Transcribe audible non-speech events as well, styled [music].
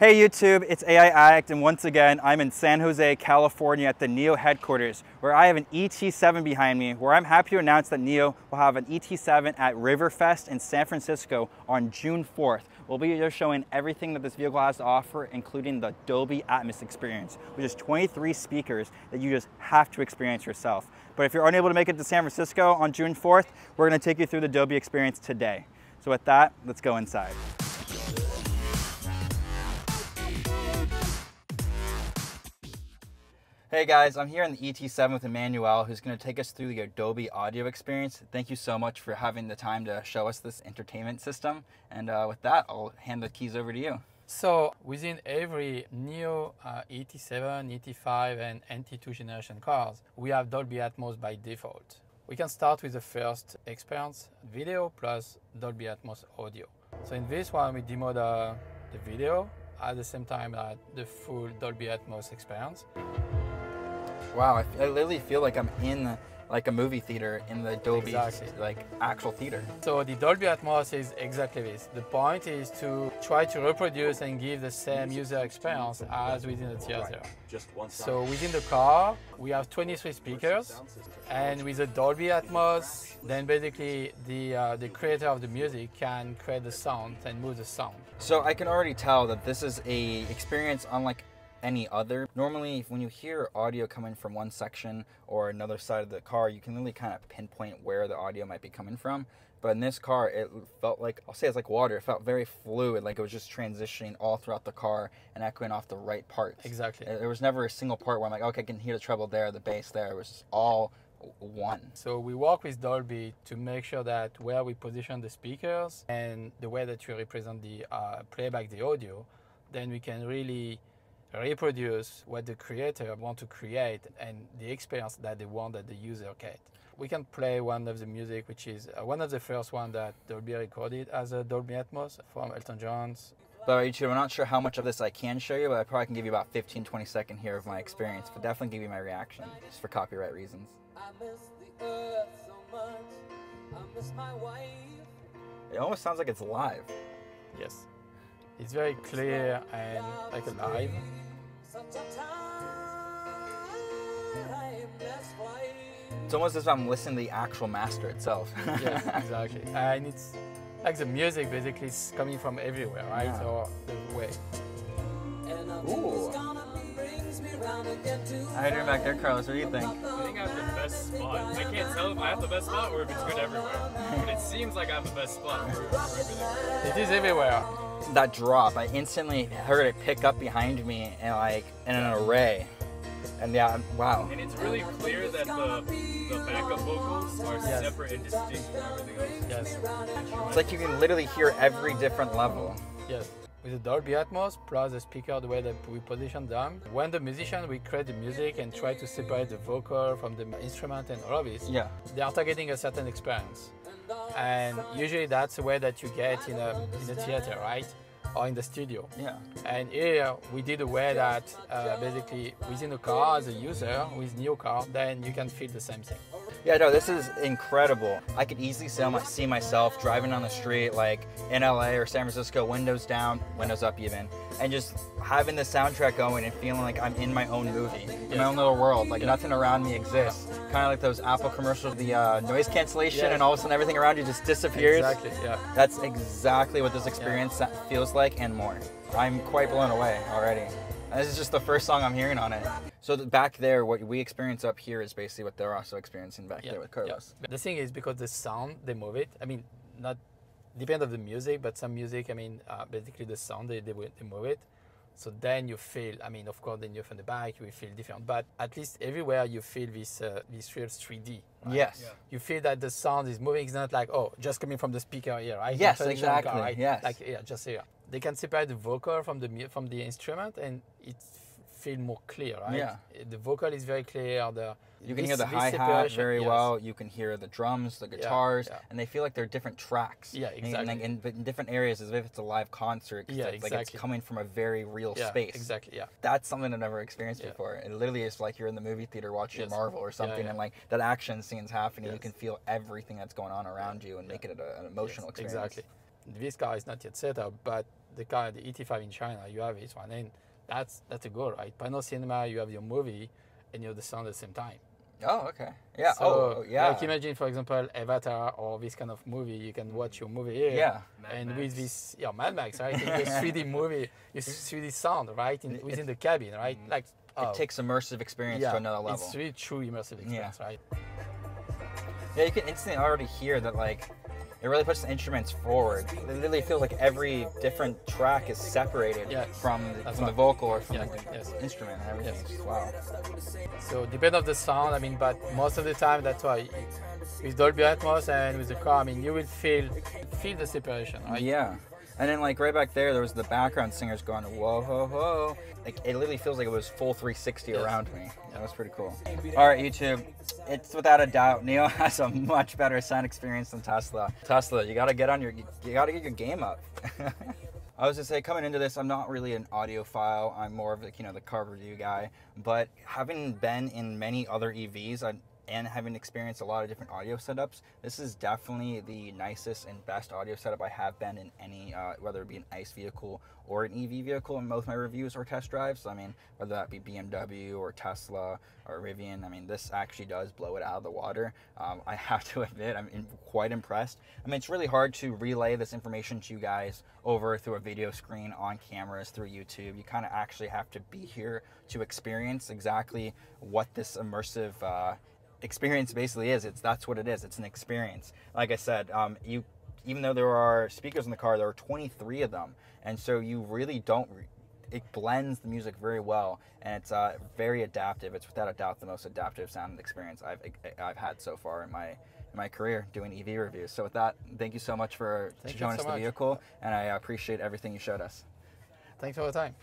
Hey YouTube, it's AI Addict and once again I'm in San Jose, California at the NIO headquarters where I have an ET7 behind me where I'm happy to announce that NIO will have an ET7 at Riverfest in San Francisco on June 4th. We'll be there showing everything that this vehicle has to offer including the Dolby Atmos experience which is 23 speakers that you just have to experience yourself. But if you're unable to make it to San Francisco on June 4th, we're going to take you through the Dolby experience today. So with that, let's go inside. Hey guys, I'm here in the ET7 with Emmanuel, who's going to take us through the Dolby audio experience. Thank you so much for having the time to show us this entertainment system. And uh, with that, I'll hand the keys over to you. So within every NIO uh, ET7, ET5, and NT2 generation cars, we have Dolby Atmos by default. We can start with the first experience, video plus Dolby Atmos audio. So in this one, we demo the, the video at the same time as the full Dolby Atmos experience. Wow, I, I literally feel like I'm in like a movie theater in the Dolby Exactly. like actual theater. So the Dolby Atmos is exactly this. The point is to try to reproduce and give the same user experience as within the theater. Just one. So within the car, we have 23 speakers, and with the Dolby Atmos, then basically the uh, the creator of the music can create the sound and move the sound. So I can already tell that this is a experience unlike any other. Normally, when you hear audio coming from one section or another side of the car, you can really kind of pinpoint where the audio might be coming from. But in this car, it felt like I'll say it's like water. It felt very fluid, like it was just transitioning all throughout the car and echoing off the right parts. Exactly. There was never a single part where I'm like, okay, I can hear the treble there, the bass there. It was just all one. So we work with Dolby to make sure that where we position the speakers and the way that we represent the uh, playback, the audio, then we can really reproduce what the creator want to create and the experience that they want that the user get. We can play one of the music, which is uh, one of the first one that Dolby recorded as a Dolby Atmos from Elton John's. But YouTube, I'm not sure how much of this I can show you, but I probably can give you about 15, 20 second here of my experience, but definitely give you my reaction, just for copyright reasons. I miss the earth so much. I miss my wife. It almost sounds like it's live. Yes, it's very clear and like alive. It's almost as if I'm listening to the actual master itself. [laughs] yes, exactly. And it's like the music basically is coming from everywhere, right? Yeah. So the way. And a Ooh. moon's gone up and brings me round again to How you back there, Carlos? What do you think? I think I have the best spot. I can't tell if I have the best spot or if it's good everywhere. But it seems like I have the best spot for, for. It is everywhere. That drop, I instantly heard it pick up behind me and like in an array. And yeah, wow. And it's really clear that the, the backup vocals are Yes. separate and distinct from everything else. Yes, It's like you can literally hear every different level. yes. With the Dolby Atmos plus the speaker, the way that we position them, when the musician we create the music and try to separate the vocal from the instrument and all of this, Yeah. they are targeting a certain experience. And usually that's the way that you get in a in a theater, right? Or in the studio. Yeah. And here we did a way that uh, basically within the car as a user with new car, then you can feel the same thing. Yeah, no, this is incredible. I could easily see, see myself driving on the street, like in LA or San Francisco, windows down, windows up even, and just having the soundtrack going and feeling like I'm in my own movie, in my own little world, like nothing around me exists. Kind of like those Apple commercials, the uh, noise cancellation, Yes. and all of a sudden everything around you just disappears. Exactly. Yeah. That's exactly what this experience sa- feels like and more. I'm quite blown away already. This is just the first song I'm hearing on it. So the, back there, what we experience up here is basically what they're also experiencing back Yeah, there with yeah. Carlos. The thing is because the sound they move it. I mean, not depend of the music, but some music. I mean, uh, basically the sound they, they they move it. So then you feel. I mean, of course, then you're from the back, you will feel different. But at least everywhere you feel this uh, this real 3D. right? Yes. Yeah. You feel that the sound is moving. It's not like oh, just coming from the speaker here, right? Yes, The traditional car, exactly, right? yes. Like yeah, just here. They can separate the vocal from the from the instrument, and it f- feel more clear, right? Yeah. The vocal is very clear. The You can this- hear the hi hat very yes. well. You can hear the drums, the guitars, yeah. and they feel like they're different tracks. Yeah, exactly. And, and, but in different areas, as if it's a live concert. Yeah, it's like it's coming from a very real Yeah, space. exactly. Yeah. That's something I've never experienced Yeah. before. It literally is like you're in the movie theater watching Yes. Marvel or something, yeah. and like that action scene's happening. You can feel everything that's going on around you and make it a, an emotional Yes, experience. Exactly. This car is not yet set up, but the car, the ET5 in China, you have this one, and that's that's a goal, right? Panel cinema, you have your movie, and you have the sound at the same time. Oh, okay. Yeah. So, oh, oh, yeah. Like imagine, for example, Avatar or this kind of movie, you can watch your movie here. Yeah. Mad and Max. with this, yeah, Mad Max, right? In the 3D movie, you 3D sound, right? In, within the cabin, right? Mm. Like, oh, it takes immersive experience yeah, to another level. It's really true immersive experience, right? Yeah, you can instantly already hear that like it really puts the instruments forward. It literally feels like every different track is separated Yeah, from the, from the vocal or from Yeah, the yes. instrument and everything. Yes. Wow. So depend of the sound, I mean, but most of the time, that's why with Dolby Atmos and with the car, I mean, you will feel feel the separation, right? Yeah. And then like right back there, there was the background singers going whoa ho ho. Like it literally feels like it was full 360 Yes. around me. That was pretty cool. All right, YouTube. It's without a doubt NIO [laughs] has a much better sound experience than Tesla. Tesla, you gotta get on your you gotta get your game up. [laughs] I was gonna say coming into this, I'm not really an audiophile. I'm more of like you know the car review guy. But having been in many other EVs, I, and having experienced a lot of different audio setups, this is definitely the nicest and best audio setup I have been in any, uh, whether it be an ICE vehicle or an EV vehicle in both my reviews or test drives. I mean, whether that be BMW or Tesla or Rivian, I mean, this actually does blow it out of the water. Um, I [laughs] have to admit, I'm quite impressed. I mean, it's really hard to relay this information to you guys over through a video screen on cameras through YouTube. You kind of actually have to be here to experience exactly what this immersive uh, experience basically is. It's that's what it is. It's an experience. Like I said, um, you even though there are speakers in the car, there are 23 of them, and so you really don't. Re- it blends the music very well, and it's uh, very adaptive. It's without a doubt the most adaptive sound experience I've I've had so far in my in my career doing EV reviews. So with that, thank you so much for Thank showing so us the much. vehicle, and I appreciate everything you showed us. Thanks for the time.